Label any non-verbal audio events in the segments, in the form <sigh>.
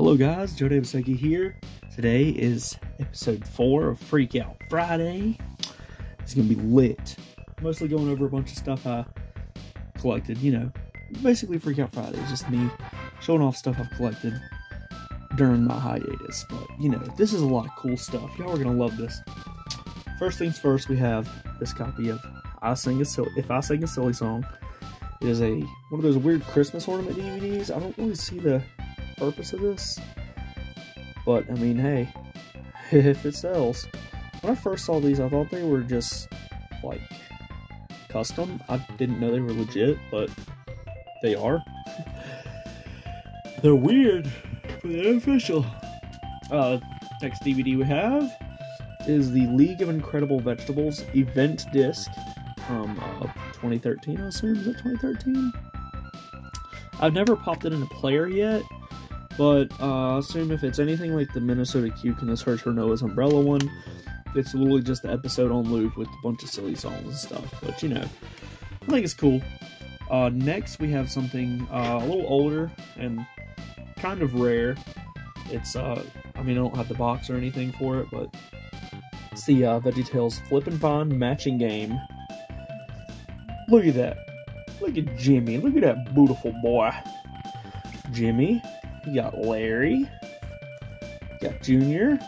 Hello guys, Joe Davis Eggy here. Today is episode 4 of Freak Out Friday. It's gonna be lit. Mostly going over a bunch of stuff I collected, you know. Basically Freak Out Friday is just me showing off stuff I've collected during my hiatus. But you know, this is a lot of cool stuff. Y'all are gonna love this. First things first, we have this copy of I Sing a If I Sing a Silly Song. It is a one of those weird Christmas ornament DVDs. I don't really see the purpose of this. But, I mean, hey, <laughs> if it sells. When I first saw these, I thought they were just, like, custom. I didn't know they were legit, but they are. <laughs> They're weird, but they're official. Uh, next DVD we have is the League of Incredible Vegetables event disc from uh, 2013, I assume. Is it 2013? I've never popped it in a player yet, but uh, assume if it's anything like the Minnesota Cuke and Search for Noah's Umbrella one, it's literally just the episode on loop with a bunch of silly songs and stuff. But you know, I think it's cool. Uh, next, we have something uh, a little older and kind of rare. It's, uh, I mean, I don't have the box or anything for it, but it's the uh, VeggieTales Flip and Find matching game. Look at that. Look at Jimmy. Look at that beautiful boy. Jimmy. You got Larry. You got Junior.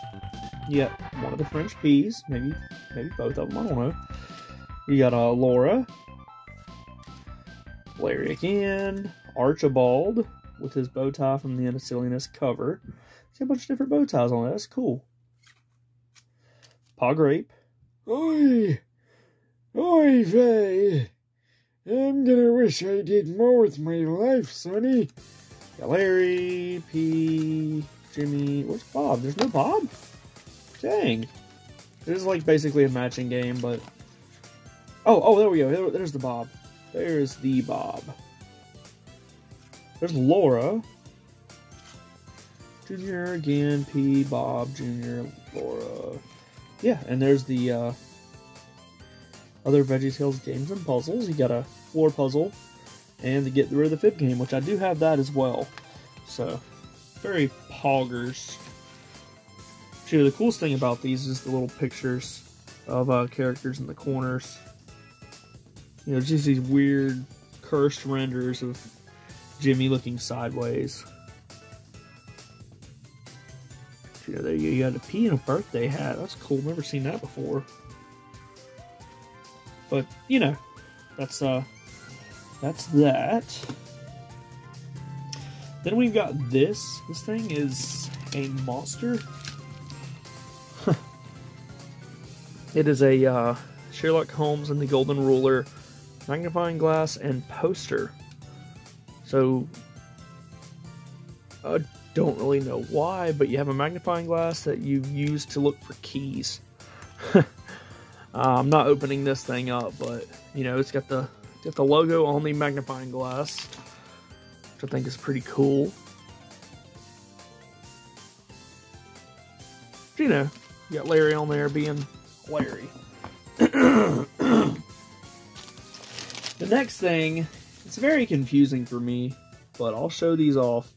You got one of the French peas. Maybe maybe both of them. I don't know. You got uh, Laura. Larry again. Archibald with his bow tie from the End cover. See a bunch of different bow ties on it. That's cool. Pa Grape. Oi! Oi, vey! I'm gonna wish I did more with my life, Sonny. Got Larry, P, Jimmy. Where's Bob? There's no Bob? Dang. This is like basically a matching game, but. Oh, oh, there we go. There- there's the Bob. There's the Bob. There's Laura. Junior again, P, Bob, Junior, Laura. Yeah, and there's the uh, other VeggieTales games and puzzles. You got a floor puzzle and the Get Rid of the Fib game, which I do have that as well. So, very poggers. Actually, the coolest thing about these is the little pictures of uh, characters in the corners. You know, just these weird cursed renders of Jimmy looking sideways. Know, there you go. You got a a P and a birthday hat. That's cool. Never seen that before. But you know, that's uh, that's that. Then we've got this. This thing is a monster. <laughs> it is a uh, Sheerluck Holmes and the Golden Ruler magnifying glass and poster. So I don't really know why, but you have a magnifying glass that you use to look for keys. <laughs> uh, I'm not opening this thing up, but you know it's got the got the logo on the magnifying glass, which I think is pretty cool. You know, you got Larry on there being Larry. <coughs> the next thing, it's very confusing for me, but I'll show these off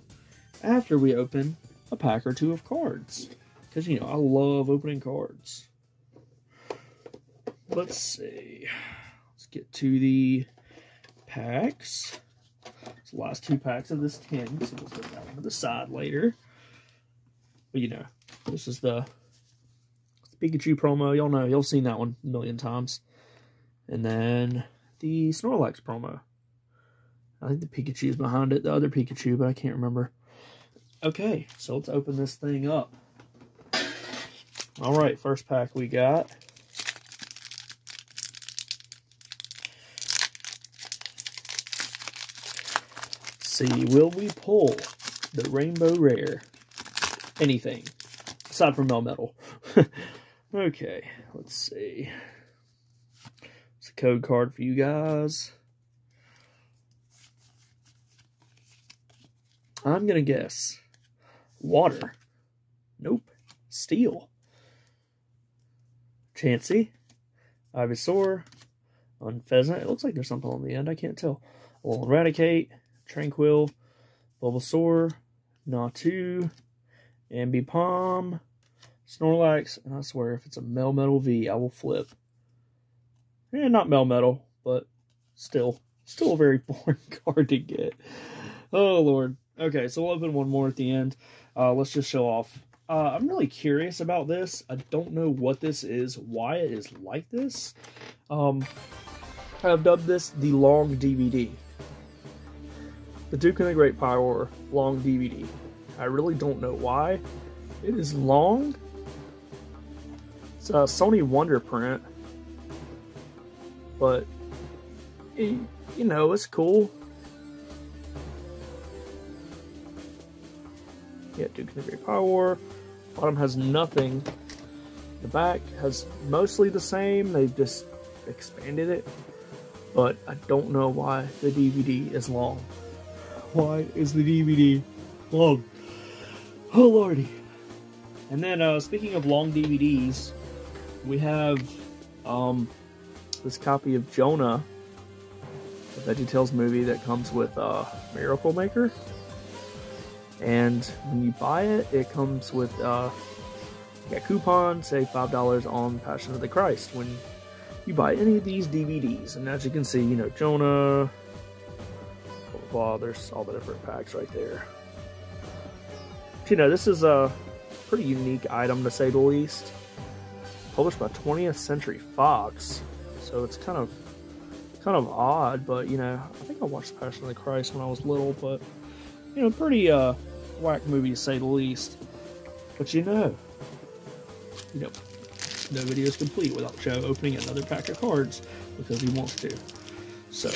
after we open a pack or two of cards. Because, you know, I love opening cards. Let's see. Let's get to the packs. It's the last two packs of this tin, so we'll put that one to the side later. But, you know, this is the Pikachu promo. Y'all know, y'all seen that one a million times. And then the Snorlax promo. I think the Pikachu is behind it, the other Pikachu, but I can't remember. Okay, so let's open this thing up. All right, first pack we got. See, will we pull the Rainbow Rare? Anything, aside from Melmetal. <laughs> okay, let's see. It's a code card for you guys. I'm gonna guess water. Nope. Steel. Chansey. Ivysaur. Unfezant. It looks like there's something on the end. I can't tell. We'll Eradicate. Tranquill. Bulbasaur. Natu. Ambipom, Snorlax, and I swear if it's a Melmetal V, I will flip. And not Melmetal, but still, still a very <laughs> boring card to get. Oh, Lord. Okay, so we'll open one more at the end. Uh, let's just show off. Uh, I'm really curious about this. I don't know what this is, why it is like this. Um, I've dubbed this the long DVD. The Duke and the Great Pie War long DVD. I really don't know why. It is long. It's a Sony Wonder print. But, it, you know, it's cool. Yeah, Duke and the Great Pie War. Bottom has nothing. The back has mostly the same. They've just expanded it. But I don't know why the DVD is long. Why is the DVD long? Oh lordy. And then uh, speaking of long DVDs, we have um, this copy of Jonah, the VeggieTales movie that comes with uh, Miracle Maker. And when you buy it, it comes with uh, a coupon, say $5 on Passion of the Christ when you buy any of these DVDs. And as you can see, you know, Jonah, there's all the different packs right there. But, you know, this is a pretty unique item to say the least. Published by 20th Century Fox, so it's kind of kind of odd, but you know, I think I watched Passion of the Christ when I was little, but you know, pretty uh whack movie to say the least. But you know, you know, no video is complete without Joe opening another pack of cards because he wants to. So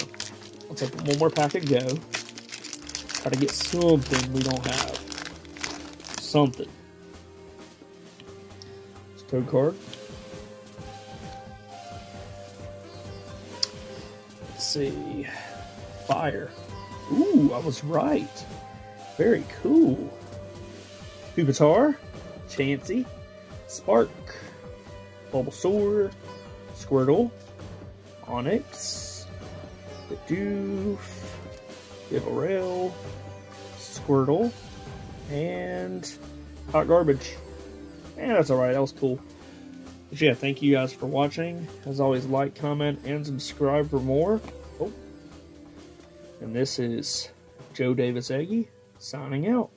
let's open one more pack and go. Try to get something we don't have. Something. It's code card. Let's see. Fire. Ooh, I was right. Very cool. Pupitar, Chansey, Spark, Bulbasaur, Squirtle, Onix, Bidoof, Bibarel, Squirtle, and Hot Garbage. And that's alright, that was cool. But yeah, thank you guys for watching. As always, like, comment, and subscribe for more. Oh. And this is Joe Davis Eggy signing out.